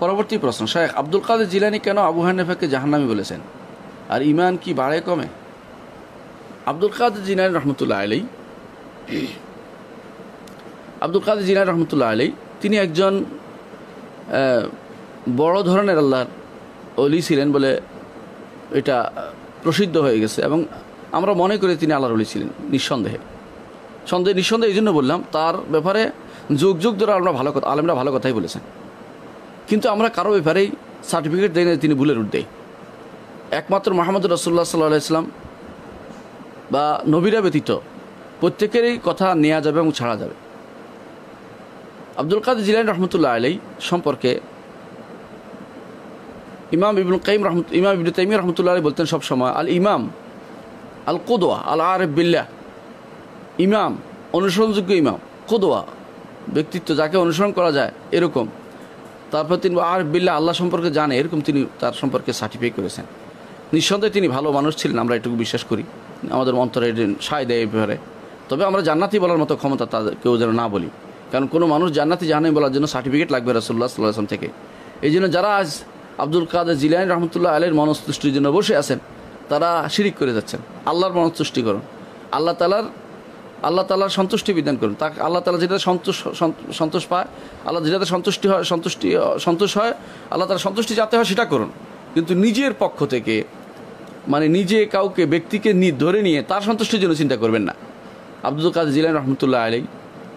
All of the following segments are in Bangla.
পরবর্তী প্রশ্ন শেখ আব্দুল কাদের জিলানি কেন আবু হানিফাকে জাহান্নামি বলেছেন? আর ইমান কি বাড়ে কমে? আব্দুল কাদের জিলানি রহমতুল্লাহ আলাই আব্দুল কাদের জিলানি রহমতুল্লাহ আলাই তিনি একজন বড় ধরনের আল্লাহর অলি ছিলেন বলে এটা প্রসিদ্ধ হয়ে গেছে এবং আমরা মনে করি তিনি আল্লাহর অলি ছিলেন, নিঃসন্দেহে। সন্দেহ, নিঃসন্দেহে এই জন্য বললাম, তার ব্যাপারে যুগ যুগ ধরে আমরা ভালো কথা আলেমরা ভালো কথাই বলেছেন। কিন্তু আমরা কারও ব্যাপারেই সার্টিফিকেট দেয় না তিনি ভুলের উঠদেই একমাত্র মোহাম্মদ রসুল্লাহ সাল্লাহ ইসলাম বা নবীরা ব্যতীত প্রত্যেকেরই কথা নেওয়া যাবে এবং ছাড়া যাবে। আব্দুল কাদের জিলানি রহমতুল্লাহ আলাই সম্পর্কে ইমাম ইবনুল কাইম রহমত, ইমাম ইবনু তাইমি রহমতুল্লাহ আলী বলতেন সবসময় আল ইমাম, আল কোদোয়া আল আরেফ বিল্লাহ। ইমাম, অনুসরণযোগ্য ইমাম কোদোয়া ব্যক্তিত্ব যাকে অনুসরণ করা যায় এরকম। তারপর তিনি আর বিল্লা আল্লাহ সম্পর্কে জানে, এরকম তিনি তার সম্পর্কে সার্টিফাই করেছেন। নিঃসন্দেহে তিনি ভালো মানুষ ছিলেন, আমরা এটুকু বিশ্বাস করি। আমাদের অন্তরে সায় দেয় ব্যাপারে। তবে আমরা জান্নাতি বলার মতো ক্ষমতা তাদের কেউ যেন না বলি। কারণ কোনো মানুষ জান্নাতি জাহানি বলার জন্য সার্টিফিকেট লাগবে রসুল্লাহ সাল্লাহ আসলাম থেকে। এই জন্য যারা আজ আব্দুল কাদের জিলানি রহমতুল্লাহ আলের মনস্তুষ্টির জন্য বসে আছেন, তারা শিরিক করে যাচ্ছেন। আল্লাহর মনস্তুষ্টি করুন আল্লাহ তালার আল্লাহ তালার সন্তুষ্টি বিধান করুন। তা আল্লাহ তালা যেটা সন্তোষ সন্তোষ পায়, আল্লাহ যেটাতে সন্তুষ্টি হয়, সন্তুষ্টি, সন্তোষ হয়, আল্লাহ তালা সন্তুষ্টি যাতে হয় সেটা করুন। কিন্তু নিজের পক্ষ থেকে মানে নিজে কাউকে, ব্যক্তিকে ধরে নিয়ে তার সন্তুষ্টির জন্য চিন্তা করবেন না। আব্দুল কাদের জিলান রহমতুল্লাহ আলাই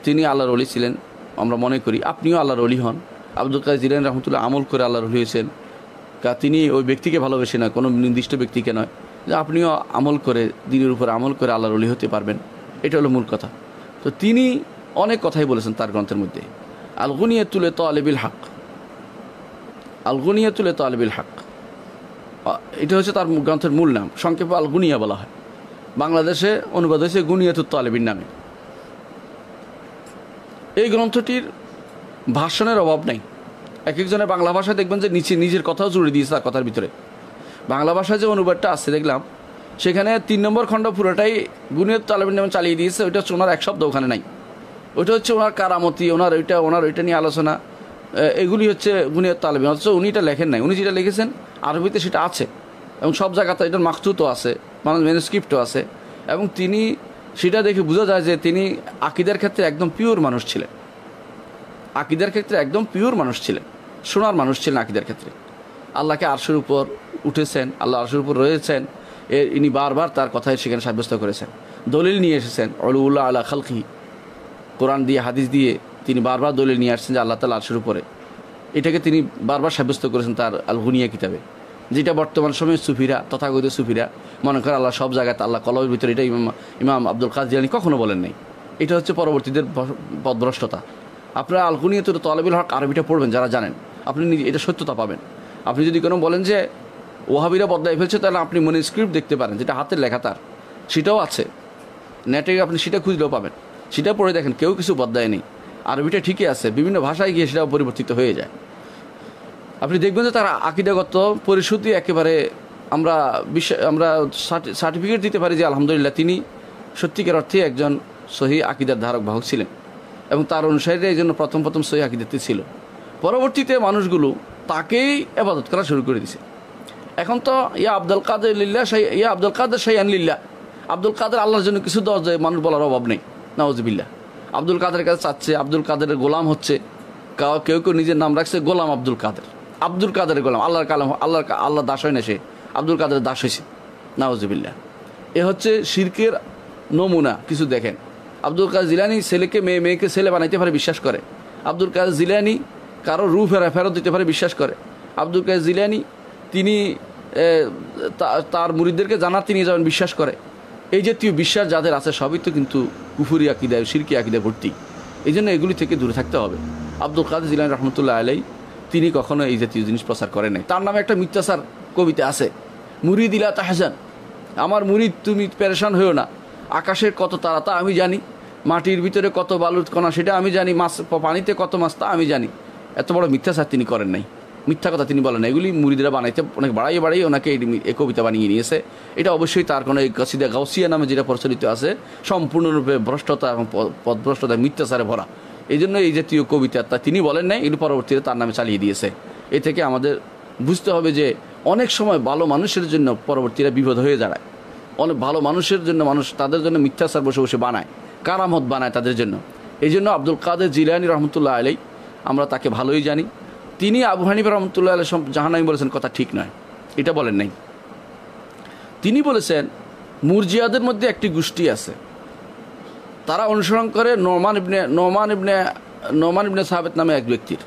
তিনি আল্লাহর অলি ছিলেন, আমরা মনে করি। আপনিও আল্লাহর অলি হন। আব্দুল কাদের জিলান রহমতুল্লাহ আমল করে আল্লাহর অলি হয়েছেন। কা, তিনি ওই ব্যক্তিকে ভালোবেসে না, কোনো নির্দিষ্ট ব্যক্তিকে নয়। যে আপনিও আমল করে, দিনের উপর আমল করে আল্লাহর অলি হতে পারবেন। এটা হলো মূল কথা। তো তিনি অনেক কথাই বলেছেন তার গ্রন্থের মধ্যে। আলগুনিয়া তুলে তো আলেবিল হক। আলগুনিয়া তুলে তো আলেবিল হক এটা হচ্ছে তার গ্রন্থের মূল নাম। সংক্ষেপে আলগুনিয়া বলা হয়। বাংলাদেশে অনুবাদ হয়েছে গুনিয়াতুত্ত আলেবির নামে। এই গ্রন্থটির ভাষণের অভাব নেই। এক একজনের বাংলা ভাষায় দেখবেন যে নিচে নিজের কথাও জুড়ে দিয়েছে তার কথার ভিতরে। বাংলা ভাষায় যে অনুবাদটা আছে, দেখলাম সেখানে তিন নম্বর খণ্ড পুরোটাই গুনিয়ত তালেবের নামে চালিয়ে দিয়েছে। ওইটা হচ্ছে ওনার এক শব্দ ওখানে নাই। ওইটা হচ্ছে ওনার কারামতি, ওনার ওইটা ওনার ওইটা নিয়ে আলোচনা। এগুলি হচ্ছে গুনিয়ত তালেবিন অথচ উনি এটা লেখেন নাই। উনি যেটা লিখেছেন, আরবিতে সেটা আছে। এবং সব জায়গাতে এটার মাকতুতও আছে মানে ম্যানুস্ক্রিপ্টও আছে। এবং তিনি সেটা দেখে বোঝা যায় যে তিনি আকিদের ক্ষেত্রে একদম পিওর মানুষ ছিলেন। আকিদের ক্ষেত্রে একদম পিওর মানুষ ছিলেন। সোনার মানুষ ছিলেন আকিদের ক্ষেত্রে। আল্লাহকে আরশের উপর উঠেছেন, আল্লাহ আরশের উপর রয়েছেন। ইনি বারবার তার কথায় সেখানে সাব্যস্ত করেছেন। দলিল নিয়ে এসেছেন অলুল্লাহ আল্লাহ খালকি। কোরআন দিয়ে, হাদিস দিয়ে তিনি বারবার দলিল নিয়ে আসছেন যে আল্লাহ তালা আরশের উপরে। এটাকে তিনি বারবার সাব্যস্ত করেছেন তার আল হুনিয়া কিতাবে। যেটা বর্তমান সময়ে সুফিরা তথাগত সুফিরা, মনে করেন আল্লাহ সব জায়গাতে আল্লাহ কলমের ভিতরে এটা ইমাম ইমাম আব্দুল কাদ জিলানি কখনো বলেন নাই। এটা হচ্ছে পরবর্তীদের ভ- আপনারা আপনারা তো তলবিল হক আরবিটা পড়বেন যারা জানেন। আপনি এটা সত্যতা পাবেন। আপনি যদি কোনো বলেন যে ওহাবিরা বদলাই ফেলছে, তাহলে আপনি মনে স্ক্রিপ্ট দেখতে পারেন, যেটা হাতের লেখা তার। সেটাও আছে। নেটে আপনি সেটা খুঁজলেও পাবেন। সেটা পড়ে দেখেন, কেউ কিছু বদলায় নেই আরবিটা ঠিকই আছে, বিভিন্ন ভাষায় গিয়ে সেটাও পরিবর্তিত হয়ে যায়। আপনি দেখবেন যে তার আকিদাগত পরিশুদ্ধি একেবারে আমরা বিশ্ব আমরা সার্টিফিকেট দিতে পারি যে আলহামদুলিল্লাহ তিনি সত্যিকার অর্থে একজন সহি আকিদার ধারক বাহক ছিলেন। এবং তার অনুসারীরা এই জন্য প্রথম প্রথম সহি আকিদাতে ছিল। পরবর্তীতে মানুষগুলো তাকেই আবাদত করা শুরু করে দিছে এখন তো, ইয়া আব্দুল কাদের লিল্লা শাই, ইয়া আব্দুল কাদের শাইয়ান লিল্লা আব্দুল কাদের আল্লাহর জন্য কিছু দেওয়া যায় মানুষ বলার অভাব নেই। নওয়াজবিল্লা আব্দুল কাদের কাছে চাচ্ছে, আব্দুল কাদের গোলাম হচ্ছে। কেউ কেউ নিজের নাম রাখছে গোলাম আব্দুল কাদের। আব্দুল কাদের গোলাম, আল্লাহর কালাম, আল্লাহর আল্লাহ দাস হয় না সে। আব্দুল কাদের দাস হয়েছে। নাওয়াজবিল্লা এ হচ্ছে শিরকের নমুনা, কিছু দেখেন। আব্দুল কাদের জিলানি ছেলেকে, মেয়ে, মেয়েকে ছেলে বানাইতে পারে, বিশ্বাস করে। আব্দুল কাদের জিলানি কারও রু ফেরা ফেরত দিতে পারে, বিশ্বাস করে। আব্দুল কাদের জিলানি তিনি তার মুরিদদেরকে জানাতে তিনি যেমন বিশ্বাস করে। এই জাতীয় বিশ্বাস যাদের আছে সবই তো কিন্তু কুফুরি আকিদায় সিরকি আকিদায় ভর্তি। এই জন্য এগুলি থেকে দূরে থাকতে হবে। আব্দুল কাদের জিলানি রহমতুল্লাহ আলাই তিনি কখনো এই জাতীয় জিনিস প্রচার করেন নাই। তার নামে একটা মিথ্যাচার কবিতা আছে মুরিদিলা তাহজান। আমার মুরিদ, তুমি প্যারেশান হয়েও না। আকাশের কত তারা তা আমি জানি। মাটির ভিতরে কত বালুর কণা সেটা আমি জানি। মাছ, পানিতে কত মাছ তা আমি জানি। এত বড় মিথ্যাচার তিনি করেন নাই। মিথ্যা কথা তিনি বলেন এগুলি মুরিদরা বানাইতে অনেক বাড়াইয়ে বাড়াই ওনাকে এই কবিতা বানিয়ে নিয়েছে। এটা অবশ্যই তার কোনো এই কসিদা গাউসিয়া নামে যেটা প্রচলিত আছে, সম্পূর্ণরূপে ভ্রষ্টতা এবং প- পথভ্রষ্টতা মিথ্যাচারে ভরা। এই জন্য এই জাতীয় কবিতা তা তিনি বলেন নাই এগুলি পরবর্তীতে তার নামে চালিয়ে দিয়েছে। এ থেকে আমাদের বুঝতে হবে যে অনেক সময় ভালো মানুষের জন্য পরবর্তীরা বিপদ হয়ে দাঁড়ায়। অনেক ভালো মানুষের জন্য মানুষ তাদের জন্য মিথ্যাচার বসে বসে বানায়, কারামত বানায় তাদের জন্য। এই জন্য আব্দুল কাদের জিলানি রহমতুল্লাহ আলাই আমরা তাকে ভালোই জানি। তিনি আবু হানিফা রহমতুল্লাহ আলাই জাহানামি বলেছেন, কথা ঠিক নয়। এটা বলেন নাই। তিনি বলেছেন, মুরজিয়াদের মধ্যে একটি গোষ্ঠী আছে। তারা অনুসরণ করে নোমান ইবনে নোমান ইবনে নোমান ইবনে সাহাবেদ নামে এক ব্যক্তির।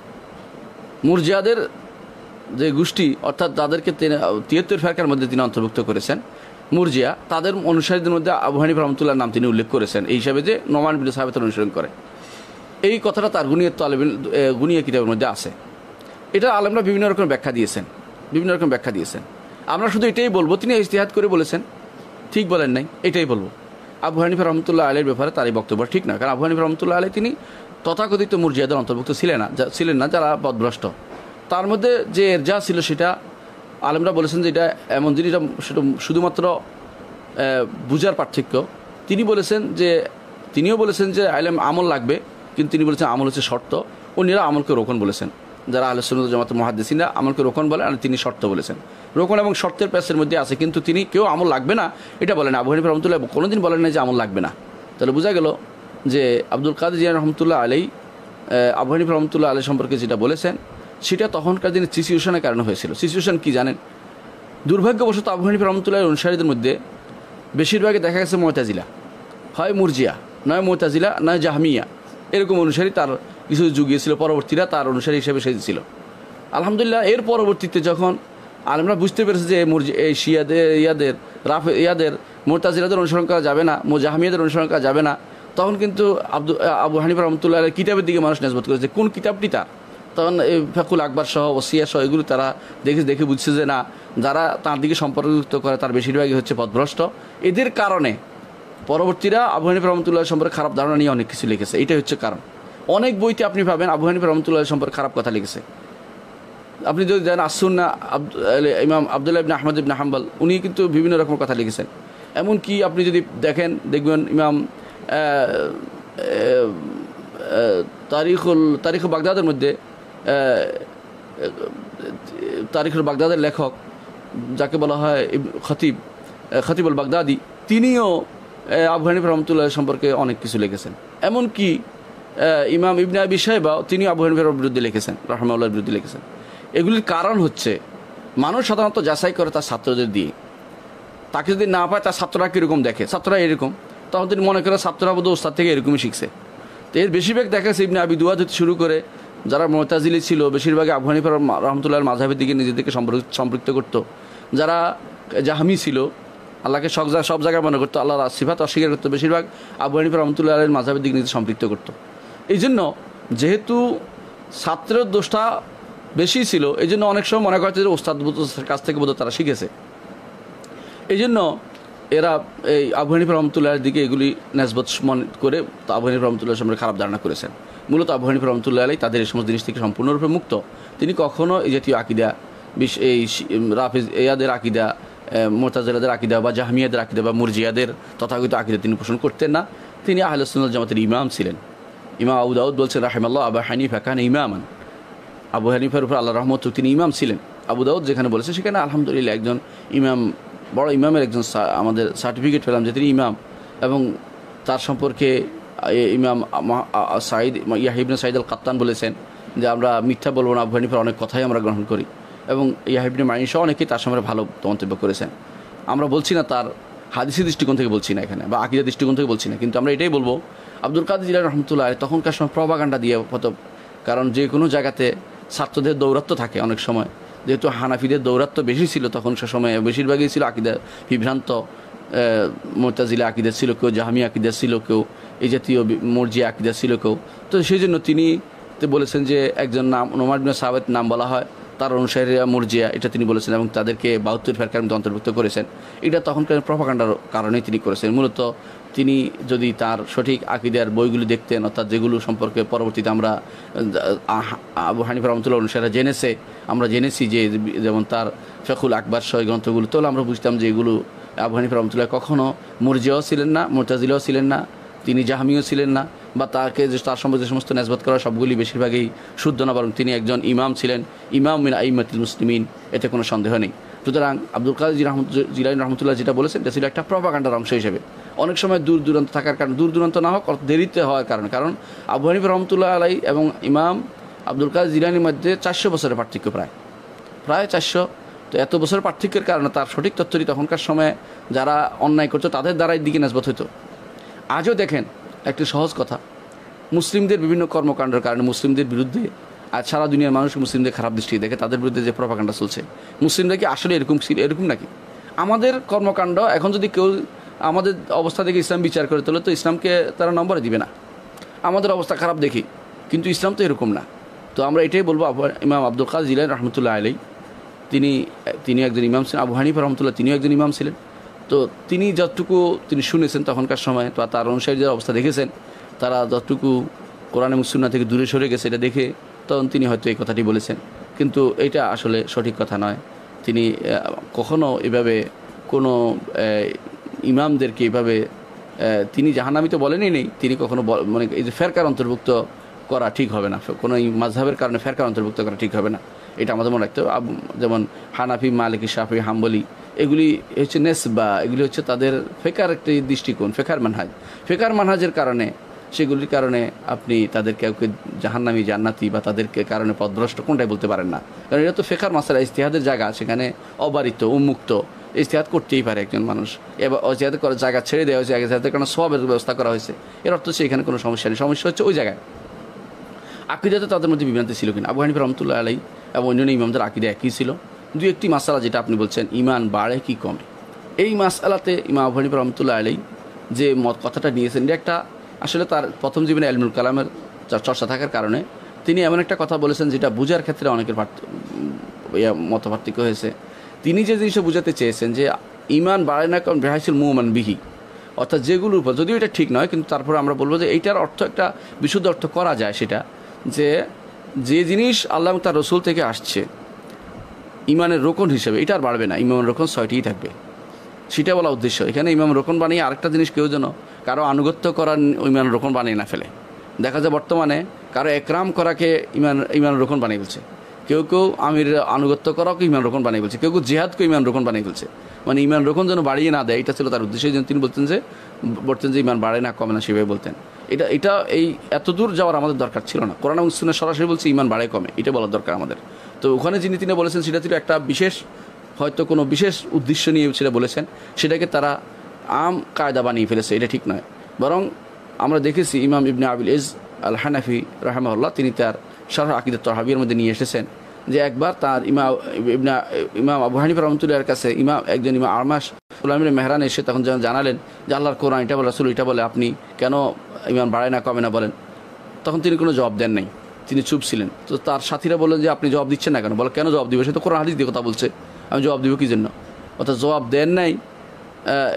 মুরজিয়াদের যে গোষ্ঠী, অর্থাৎ তাদেরকে তিয়াত্তর ফেরকার মধ্যে তিনি অন্তর্ভুক্ত করেছেন। মুরজিয়া, তাদের অনুসারীদের মধ্যে আবু হানিফ রহমতুল্লাহ নাম তিনি উল্লেখ করেছেন, এই হিসাবে যে নোমান ইবনে সাহাবেদ অনুসরণ করে। এই কথাটা তার গুনিয়ত তালেবিন গুনিয়া কিতাবের মধ্যে আছে। এটা আলমরা বিভিন্ন রকম ব্যাখ্যা দিয়েছেন, বিভিন্ন রকম ব্যাখ্যা দিয়েছেন। আমরা শুধু এটাই বলব, তিনি ইস্তেহাদ করে বলেছেন, ঠিক বলেন নাই, এটাই বলব। আবু হানিফ রহমতুল্লাহ আলীর ব্যাপারে তার এই বক্তব্য, ঠিক না, কারণ আবু হানিফ রহমতুল্লাহ আলী তিনি তথাকথিত মুরজিয়াদের অন্তর্ভুক্ত ছিলেন না ছিলেন না, যারা পদভ্রষ্ট তার মধ্যে যে এর যা ছিল সেটা আলেমরা বলেছেন যে এটা এমন জিনিস, এটা সেটা শুধুমাত্র বুঝার পার্থক্য। তিনি বলেছেন যে, তিনিও বলেছেন যে আলেম আমল লাগবে, কিন্তু তিনি বলেছেন আমল হচ্ছে শর্ত, অন্যরা আমলকে রোকন বলেছেন। যারা আলোচনা জামাত মহাদ্দেসিনা আমলকে রোকন বলেন আর তিনি শর্ত বলেছেন। রোকন এবং শর্তের প্যাসের মধ্যে আছে, কিন্তু তিনি কেউ আমল লাগবে না। এটা বলেন আবু হানিফ রহমতুল্লাহ, কোনোদিন বলেন না যে আমল লাগবে না। তাহলে বোঝা গেল যে আব্দুল কাদের জিয়া রহমতুল্লাহ আলাই আবু হানিফ রহমতুল্লাহ আলী সম্পর্কে যেটা বলেছেন, সেটা তখনকার দিনে সিচুয়েশনের কারণে হয়েছিল। সিচুয়েশন কি জানেন? দুর্ভাগ্যবশত আবু হানিফ রহমতুল্লাহ অনুসারীদের মধ্যে বেশিরভাগই দেখা গেছে ময়তাজিলা হয় মুরজিয়া, নয় মোতাজিলা, নয় জাহমিয়া। এরকম অনুসারী তার কিছু যুগ যুগিয়েছিল পরবর্তীরা তার অনুসারী হিসেবে সেজেছিল। আলহামদুলিল্লাহ, এর পরবর্তীতে যখন আলমরা বুঝতে পেরেছে যে এই শিয়াদের, ইয়াদের, রাফ, ইয়াদের মোরতাজিলাদের অনুসরণ করা যাবে না মো জাহামিয়াদের অনুসরণ করা যাবে না, তখন কিন্তু আব্দুল আবু হানিফ রহমতুল্লাহ কিতাবের দিকে মানুষ নেজবত করেছে কোন কিতাবটি তার? তখন এই ফেকুল আকবর সহ, ওসিয়া সহ এগুলো তারা দেখে দেখে বুঝছে যে না, যারা তার দিকে সম্পর্কযুক্ত করে তার বেশিরভাগই হচ্ছে পথভ্রষ্ট এদের কারণে পরবর্তীরা আবু হানিফ রহমতুল্লাহ সম্পর্কে খারাপ ধারণা নিয়ে অনেক কিছু লিখেছে। এটাই হচ্ছে কারণ। অনেক বইতে আপনি পাবেন, আবু হানিফ রহমতুল্লাহ সম্পর্কে খারাপ কথা লিখেছে। আপনি যদি দেন আসুন্না ইমাম আবদুল্লাহ ইবনে আহমদ ইবনে হাম্বাল, উনি কিন্তু বিভিন্ন রকম কথা লিখেছেন। এমনকি আপনি যদি দেখেন, দেখবেন ইমাম তারিখুল তারিখ বাগদাদের মধ্যে তারিখুল বাগদাদের লেখক, যাকে বলা হয় খতিব খতিবুল বাগদাদি, তিনিও হানিফ রহমতুল্লাহ সম্পর্কে অনেক কিছু লিখেছেন। এমনকি ইমাম ইবনে আবি সাহেবা তিনি আবু হানিফের বিরুদ্ধে লিখেছেন রহমাউল্লাহর বিরুদ্ধে লিখেছেন। এগুলির কারণ হচ্ছে, মানুষ সাধারণত যাচাই করে তার ছাত্রদের দিয়ে। তাকে যদি না পায়, তার ছাত্ররা কীরকম দেখে? ছাত্ররা এরকম। তখন তিনি মনে করে ছাত্ররা বোধ ওস্তাদ থেকে এরকমই শিখছে। তো এর বেশিরভাগ দেখা ইবনে আবি দুয়াদ শুরু করে, যারা মোতাজিলি ছিল, বেশিরভাগ আবু হানিফার রহমতুল্লাহ মাঝাবের দিকে নিজেদেরকে সম্পৃক্ত করতো। যারা জাহামি ছিল, আল্লাহকে সব জায়গায় সব জায়গায় মনে করতো আল্লাহ সিফাত অস্বীকার করতো, বেশিরভাগ আবু হানিফা রহমতুল্লাহ আলের মাঝাবের দিকে নিজে সম্পৃক্ত করতো। এই জন্য যেহেতু ছাত্রের দোষটা বেশি ছিল এই জন্য অনেক সময় মনে করছে যে ওস্তাদ কাছ থেকে বোধহয় তারা শিখেছে। এই জন্য এরা এই আবু হানিফ রহমতুল্লাহের দিকে এগুলি নেসবত মনে করে তো আবু হানিফ রহমতুল্লাহ সম্পর্কে খারাপ ধারণা করেছেন। মূলত আবু হানিফ রহমতুল্লাহ আলী তাদের এই সমস্ত জিনিস থেকে সম্পূর্ণরূপে মুক্ত। তিনি কখনও এই জাতীয় আকিদা, বিশ এই রাফিজ, এয়াদের আকিদা মোতাজালাদের আকিদা বা জাহামিয়াদের আকিদা বা মুরজিয়াদের তথাগত আকিদা তিনি পোষণ করতেন না। তিনি আহলসুল জামাতের ইমাম ছিলেন। ইমাম আবু দাউদ বলছেন, রাহেমাল্লাহ, আবু হানিফা খান ইমামান। আবু হানিফার উপর আল্লাহ রহমত তিনি ইমাম ছিলেন। আবু দাউদ যেখানে বলেছে, সেখানে আলহামদুলিল্লাহ একজন ইমাম, বড় ইমামের একজন আমাদের সার্টিফিকেট পেলাম যে তিনি ইমাম। এবং তার সম্পর্কে ইমাম সাইদ ইয়াহিবনে সাইদ আল কাত্তান বলেছেন যে, আমরা মিথ্যা বলব না, আবু হানিফার অনেক কথাই আমরা গ্রহণ করি। এবং ইয়াহিবনে মাইনসহ অনেকেই তার সম্পর্কে ভালো মন্তব্য করেছেন। আমরা বলছি না তার হাদিসি দৃষ্টিকোণ থেকে বলছি না এখানে, বা আকিদা দৃষ্টিকোণ থেকে বলছি না, কিন্তু আমরা এটাই বলব আব্দুল কাদের জিলা রহমতুল্লাহ আলী তখনকার সময় প্রভাকাণ্ডা দিয়ে হতো। কারণ যে কোনো জায়গাতে ছাত্রদের দৌরাত্ম থাকে অনেক সময়। যেহেতু হানাফিদের দৌরাত্ম বেশি ছিল তখন সে সময় বেশিরভাগই ছিল আকিদা বিভ্রান্ত মোতাজিলা আকিদা ছিল কেউ জাহামি আকিদা ছিল কেউ, এই জাতীয় বি- মর্জিয়া আকিদা ছিল কেউ। তো সেই জন্য তিনি বলেছেন যে একজন নাম নোমার বিন নাম বলা হয়। তার অনুসারীরা মুরজিয়া, এটা তিনি বলেছেন, এবং তাদেরকে বাহাত্তর ফেরকার মধ্যে অন্তর্ভুক্ত করেছেন। এটা তখনকার প্রভাকাণ্ডার কারণেই তিনি করেছেন। মূলত তিনি যদি তার সঠিক আকিদার বইগুলি দেখতেন, অর্থাৎ যেগুলো সম্পর্কে পরবর্তীতে আমরা আবু হানিফ রহমতুল্লাহ অনুসারে জেনেছে, আমরা জেনেছি যে যেমন তার ফেকুল আকবর সহ গ্রন্থগুলো তাহলে আমরা বুঝতাম যে এগুলো আবু হানিফ রহমতুল্লাহ কখনও মুরজিয়াও ছিলেন না মোরতাজিলাও ছিলেন না, তিনি জাহামিও ছিলেন না। বা তাকে যে তার সম্পর্কে যে সমস্ত নেসবত করা সবগুলি বেশিরভাগই শুদ্ধ না, বরং তিনি একজন ইমাম ছিলেন। ইমাম মিন আইমাতুল মুসলিমিন, এতে কোনো সন্দেহ নেই। সুতরাং আব্দুল কাদের রহমত জিলানি রহমতুল্লাহ যেটা বলেছেন, এটা ছিল একটা প্রভাকাণ্ডার অংশ হিসেবে। অনেক সময় দূর দূরান্ত থাকার কারণে, দূর দূরান্ত না হোক দেরিতে হওয়ার কারণে। কারণ আবু হানিফ রহমতুল্লাহ আলাই এবং ইমাম আব্দুল কাদের জিলানির মধ্যে চারশো বছরের পার্থক্য প্রায়। প্রায় চারশো। তো এত বছরের পার্থক্যের কারণে তার সঠিক তথ্যটি তখনকার সময়ে যারা অন্যায় করতো, তাদের দ্বারাই দিকে নেসবত হতো আজও দেখেন একটি সহজ কথা। মুসলিমদের বিভিন্ন কর্মকাণ্ডের কারণে মুসলিমদের বিরুদ্ধে আর সারা দুনিয়ার মানুষ মুসলিমদের খারাপ দৃষ্টি দেখে তাদের বিরুদ্ধে যে প্রভাকাণ্ড চলছে, মুসলিমরা কি আসলে এরকম ছিল, এরকম নাকি? আমাদের কর্মকাণ্ড এখন যদি কেউ আমাদের অবস্থা দেখে ইসলাম বিচার করে তোলে তো ইসলামকে তারা নম্বরে দিবে না। আমাদের অবস্থা খারাপ দেখি, কিন্তু ইসলাম তো এরকম না। তো আমরা এটাই বলব ইমাম আব্দুল কাজ জিলান রহমতুল্লাহ আলাই তিনি তিনি একজন ইমাম ছিলেন, আবু হানিফ রহমতুল্লাহ তিনিও একজন ইমাম ছিলেন। তো তিনি যতটুকু তিনি শুনেছেন তখনকার সময় বা তার অনুসারীদের অবস্থা দেখেছেন, তারা যতটুকু কোরআনে মুসুন্না থেকে দূরে সরে গেছে এটা দেখে তখন তিনি হয়তো এই কথাটি বলেছেন। কিন্তু এটা আসলে সঠিক কথা নয়। তিনি কখনো এভাবে কোনো ইমামদেরকে এভাবে তিনি জাহানামি তো বলেনই নেই, তিনি কখনো মানে এই যে ফেরকার অন্তর্ভুক্ত করা ঠিক হবে না। কোনো এই মাঝহের কারণে ফেরকার অন্তর্ভুক্ত করা ঠিক হবে না। এটা আমাদের মনে রাখতে হবে। যেমন হানাফি, মালিকি সাফি হাম্বলি এগুলি হচ্ছে নেসবা, এগুলি হচ্ছে তাদের ফেকার একটি দৃষ্টিকোণ, ফেকার মানহাজ। ফেকার মানহাজের কারণে, সেগুলির কারণে আপনি তাদের কাউকে জাহান্নামি, জান্নাতি বা তাদেরকে কারণে পদভ্রষ্ট কোনটাই বলতে পারেন না। কারণ এটা তো ফেকার মাসালা ইস্তেহাদের জায়গা, সেখানে অবারিত, উন্মুক্ত। ইস্তেহাদ করতেই পারে একজন মানুষ। এবার ইস্তেহাদ করার জায়গা ছেড়ে দেওয়া হয়েছে ইস্তেহাদের কারণে সবের ব্যবস্থা করা হয়েছে। এর অর্থ হচ্ছে এখানে কোনো সমস্যা নেই। সমস্যা হচ্ছে ওই জায়গায়। আকিদাতে তাদের মধ্যে বিভ্রান্তি ছিল কিনা? আবু হানিফ রহমতুল্লাহ আলাই এবং অন্যান্য ইমামদের আকিদা একই ছিল। দু একটি মাসালা যেটা আপনি বলছেন, ইমান বাড়ে কি কমে? এই মাসালাতে ইমাম আবু রহমতুল্লাহ আলাই যে মত কথাটা নিয়েছেন, এটা একটা আসলে তার প্রথম জীবনে আলমুল কালামের চর্চা থাকার কারণে তিনি এমন একটা কথা বলেছেন যেটা বুঝার ক্ষেত্রে অনেকের মত পার্থক্য হয়েছে। তিনি যে জিনিসটা বুঝাতে চেয়েছেন যে ইমান বাড়ে না কারণ বেহাইসুল মুমান বিহি, অর্থাৎ যেগুলোর উপর, যদিও এটা ঠিক নয়, কিন্তু তারপরে আমরা বলব যে এইটার অর্থ একটা বিশুদ্ধ অর্থ করা যায় সেটা, যে যে জিনিস আল্লাহ তার রসুল থেকে আসছে ইমানের রোকন হিসেবে, এটা আর বাড়বে না, ইমামের রোকন ছয়টিই থাকবে। সেটা বলা উদ্দেশ্য। এখানে ইমাম রোকন বানিয়ে আরেকটা জিনিস কেউ যেন কারও আনুগত্য করার ইমান রোকন বানিয়ে না ফেলে। দেখা যায় বর্তমানে কারও একরাম করাকে ইমান ইমান রোকন বানিয়ে ফেলছে। কেউ কেউ আমির আনুগত্য করাকে ইমান রোকন বানিয়ে ফেলছে। কেউ কেউ জেহাদকে ইমান রোকন বানিয়ে ফেলছে। মানে ইমান রোকন যেন বাড়িয়ে না দেয়, এটা ছিল তার উদ্দেশ্য। যেন তিনি বলতেন যে বলতেন যে ইমান বাড়ে না, কমে না, সেভাবে বলতেন। এটা এটা এই এত দূর যাওয়ার আমাদের দরকার ছিল না। কোরআন মুসলিমের সরাসরি বলছে ইমান বাড়ে, কমে। এটা বলার দরকার আমাদের। তো ওখানে যিনি তিনি বলেছেন, সেটা ছিল একটা বিশেষ, হয়তো কোনো বিশেষ উদ্দেশ্য নিয়ে সেটা বলেছেন। সেটাকে তারা আম কায়দা বানিয়ে ফেলেছে, এটা ঠিক নয়। বরং আমরা দেখেছি ইমাম ইবনে আবিল ইজ আল হানাফি রাহমাউল্লাহ তিনি তার শাহ আকিদ তহাবির মধ্যে নিয়ে এসেছেন যে একবার তার ইমা ইবনা, ইমাম আবু হানিফ রহমতুল্লাহর কাছে ইমাম, একজন ইমাম আরমাস উলামির মেহরান এসে তখন যখন জানালেন যে আল্লাহর কোরআন এটা বলে, রাসুল এটা বলে, আপনি কেন ইমান বাড়ায় না, কমে না বলেন? তখন তিনি কোনো জবাব দেন নাই। তিনি চুপ ছিলেন। তো তার সাথীরা বললেন যে, আপনি জবাব দিচ্ছেন না কেন? বলে, কেন জবাব দিবে? সে তো কোরআন হাদিস দিয়ে কথা বলছে। আমি জবাব দিব কী জন্য? অর্থাৎ জবাব দেন নাই।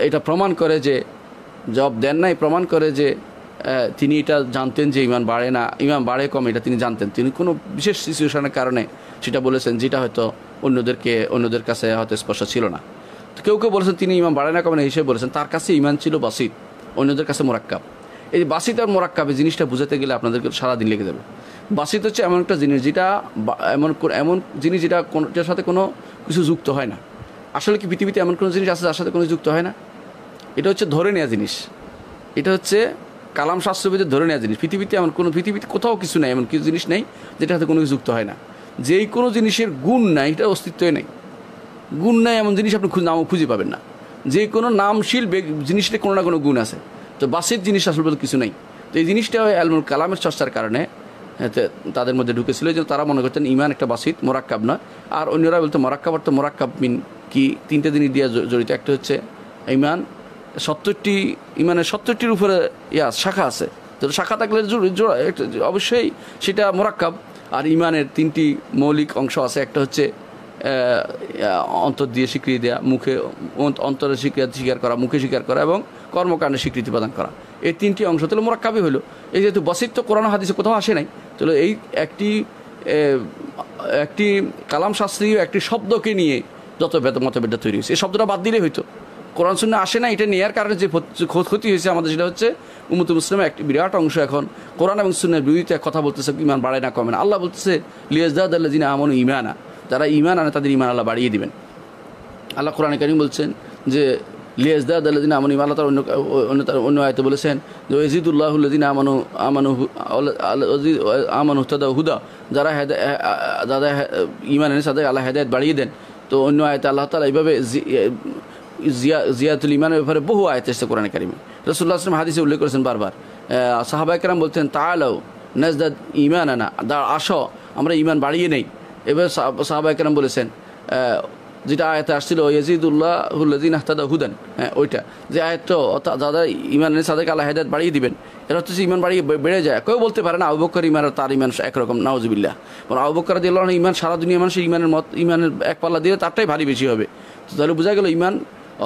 এটা প্রমাণ করে যে, জবাব দেন নাই, প্রমাণ করে যে তিনি এটা জানতেন যে ইমান বাড়ে না, ইমান বাড়ে কম, এটা তিনি জানতেন। তিনি কোনো বিশেষ সিচুয়েশনের কারণে সেটা বলেছেন, যেটা হয়তো অন্যদেরকে, অন্যদের কাছে হয়তো স্পর্শ ছিল না। তো কেউ কেউ বলেছেন, তিনি ইমান বাড়ে না কমে না হিসেবে বলেছেন, তার কাছে ইমান ছিল বাসিত অন্যদের কাছে মোরাক্কাব। এই বাসিত আর মোরাক্কাব, এই জিনিসটা বুঝাতে গেলে আপনাদেরকে সারাদিন লেগে যাবে। বাসিত হচ্ছে এমন একটা জিনিস যেটা এমন এমন জিনিস যেটা কোনোটার সাথে কোনো কিছু যুক্ত হয় না। আসলে কি পৃথিবীতে এমন কোনো জিনিস আছে যার সাথে কোনো যুক্ত হয় না? এটা হচ্ছে ধরে নেওয়া জিনিস। এটা হচ্ছে কালাম শাস্ত্রবিদের ধরে নেওয়া জিনিস। পৃথিবীতে এমন কোনো, পৃথিবীতে কোথাও কিছু নেই, এমন কিছু জিনিস নেই যেটা সাথে কোনো কিছু যুক্ত হয় না। যেই কোনো জিনিসের গুণ নাই এটা অস্তিত্বই নেই। গুণ নাই এমন জিনিস আপনি নামও খুঁজে পাবেন না। যে কোনো নামশীল জিনিসটা কোনো না কোনো গুণ আছে। তো বাসের জিনিস আসলে কিছু নেই। তো এই জিনিসটা আলমুল কালামের চর্চার কারণে তাদের মধ্যে ঢুকেছিল। যে তারা মনে করতেন ইমান একটা বাসিত মোরাক্কাব নয়। আর অন্যরা বলতো, মোরাক্কাব অর্থ মোরাক্কাব মিন কি? তিনটে জিনিস দিয়ে জড়িত, একটা হচ্ছে ইমান, সত্তরটি ইমানের সত্তরটির উপরে, ইয়া, শাখা আছে। তো শাখা থাকলে অবশ্যই সেটা মোরাক্কাব। আর ইমানের তিনটি মৌলিক অংশ আছে, একটা হচ্ছে অন্তর দিয়ে স্বীকৃতি দেওয়া মুখে অন্তরে স্বীকৃতি স্বীকার করা, মুখে স্বীকার করা এবং কর্মকাণ্ডে স্বীকৃতি প্রদান করা। এই তিনটি অংশ তাহলে মোরাক্কাবই হলো। এই যেহেতু বসিত্ব কোরআন হাদিসে কোথাও আসে নাই তাহলে এই একটি একটি কালাম শাস্ত্রীয় একটি শব্দকে নিয়ে যত বেদ মতভেদটা তৈরি হয়েছে, এই শব্দটা বাদ দিলেই হইতো। কোরআন শূন্য আসে না, এটা নেওয়ার কারণে যে ক্ষত- হয়েছে আমাদের, সেটা হচ্ছে উম্মত মুসলিমের একটি বিরাট অংশ এখন। কোরআন এবং সুন্নের বিরোধিতা কথা বলতেছে, ইমান বাড়ায় না, কমে না। আল্লাহ বলতেছে লিয়াজদাদ আল্লাহ জিনা আমন ইমানা যারা ইমান আনে, তাদের ইমান আল্লাহ বাড়িয়ে দিবেন। আল্লাহ কোরআন করিম বলছেন যে লিয়াজদাদ আল্লাদিন আমন ইমান আল্লাহ তার অন্য অন্য তার অন্য আয়তে বলেছেন যে ওয়েজিদুল্লাহুল্লাদিন আমানু আমানু আমানু হুতাদা হুদা, যারা হেদা যারা ইমান এনেছে, তাদের আল্লাহ হেদায়ত বাড়িয়ে দেন। তো অন্য আয়তে আল্লাহ তালা এইভাবে জিয়া, জিয়াতুল ইমানের ব্যাপারে বহু আয়ত এসেছে কোরআন কারিমে। রসুল্লাহ আসলাম হাদিসে উল্লেখ করেছেন বারবার। সাহাবাইকরাম বলতেন তাহলেও নাজদাদ ইমান আনা দা আসো, আমরা ইমান বাড়িয়ে নেই। এবার সাহাবাইকরাম বলেছেন যেটা আয়াতে আসছিল, ইয়াজিদুল্লাহ হুল্লাদিন আহতাদা হুদান হ্যাঁ ওইটা। যে অর্থাৎ দাদা ইমান সাদেক আল্লাহ হেদায়ত বাড়িয়ে দিবেন। এটা হচ্ছে ইমান বাড়িয়ে বেড়ে যায়। কেউ বলতে পারে না আবুবকর ইমান আর তার ইমান একরকম নাওজবিল্লাহ মানে আবুবকর দিল ইমান সারা দুনিয়া মানুষের ইমানের মত ইমানের এক পাল্লা দিলে তারটাই ভারী বেশি হবে। তো তাহলে বোঝা গেল ইমান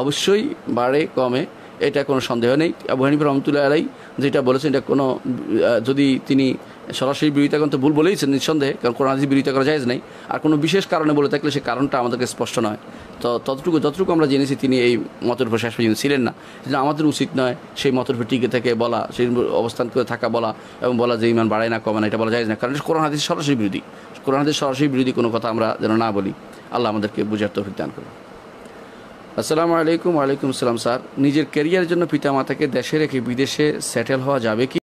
অবশ্যই বাড়ে, কমে। এটা কোনো সন্দেহ নেই। আবু হানিফ রহমতুল্লাহ আলাই যেটা বলেছেন, এটা কোনো যদি তিনি সরাসরি বিরোধিতা করেন তো ভুল বলেইছেন, নিঃসন্দেহে, কারণ কোরআন হাদিস বিরোধিতা করা যায় নাই। আর কোনো বিশেষ কারণে বলে থাকলে সেই কারণটা আমাদেরকে স্পষ্ট নয়। তো ততটুকু, যতটুকু আমরা জেনেছি, তিনি এই মতের উপর শেষ পর্যন্ত ছিলেন না। সেজন্য আমাদের উচিত নয় সেই মতের উপর টিকে থেকে বলা, সেই অবস্থান করে থাকা বলা এবং বলা যে ইমান বাড়ায় না কমে না, এটা বলা যায় না। কারণ কোরআন হাদিস সরাসরি বিরোধী। কোরআন হাদিস সরাসরি বিরোধী কোনো কথা আমরা যেন না বলি। আল্লাহ আমাদেরকে বুঝার তৌফিক দান করুন। আসসালামু আলাইকুম, ওয়ালাইকুম সালাম স্যার। নিজের ক্যারিয়ারের জন্য পিতামাতাকে দেশে রেখে বিদেশে সেটেল হওয়া যাবে কি?